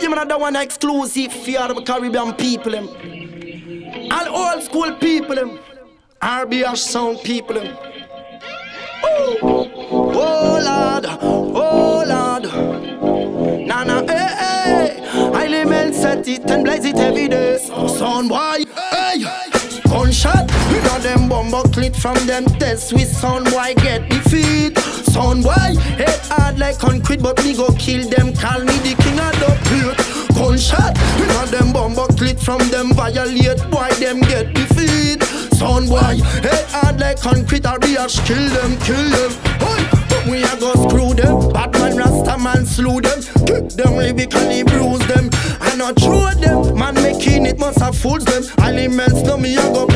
You man, that one exclusive for the Caribbean people. Them. All old school people. Them. RBH sound people. Them. Oh, oh Lord, oh Lord. Nah, nah, hey, hey. Element set it and blaze it every day. Son, boy, hey. Gunshot, we got them bomber clit from them tests with sound boy get defeat. Sound boy, head hard like concrete, but me go kill them. Call me the king of the pit. Gunshot, we got them bomber clit from them violate, boy them get defeat. Sound boy, head hard like concrete, I a kill them, kill them. Hey, we a go screw them. Batman, Rasta man slew them. Kick them, lyrically bruise them. I not throw them. Man making it must have fools them. Ilements no me I go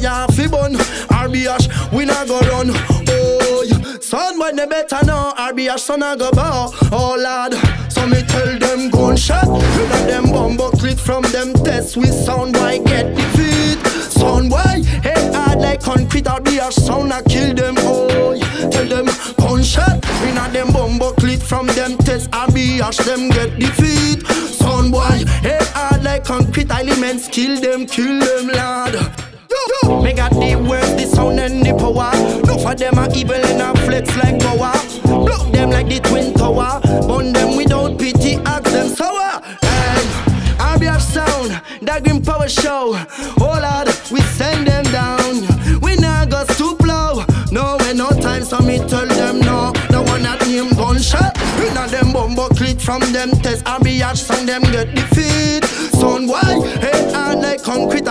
fire fi burn. RBH we not go run. Oh, son boy they better know. RBH son I go bow. Oh lad, so me tell them gunshot. None of them bumbo click from them tests We sound boy get defeat. Sound boy head hard like concrete. RBH sound I kill them. Oh, tell them gunshot. Inna them bumbo click from them tests. RBH them get defeat. Sound boy head hard like concrete. Ilements kill them, kill them, lad. Yo, me got the words, the sound and the power. No for them are evil and a flex like power. Block them like the twin tower. Burn them without pity, ask them sour. Hey, RBH sound, that green power show. Oh Lord, we send them down. We not got to blow. No way, no time, so me tell them no. The one that name gunshot. We not them bumbo click from them test. RBH sound them get defeat. Son why? Head hard like concrete.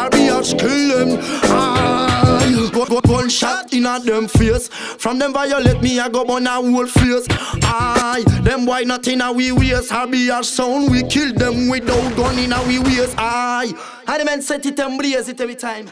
Them. Ah, Aye, go, go, gunshot in a them face. From them violate me, I go burn a whole face. Aye, them boy not in a we waist. RBH sound, we kill them without gun in a we waist. Aye, and the men set it and blaze it every time.